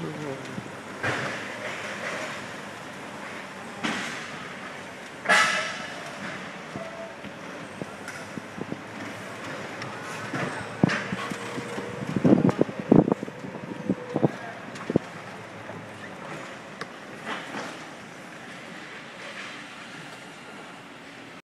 Mm-hmm.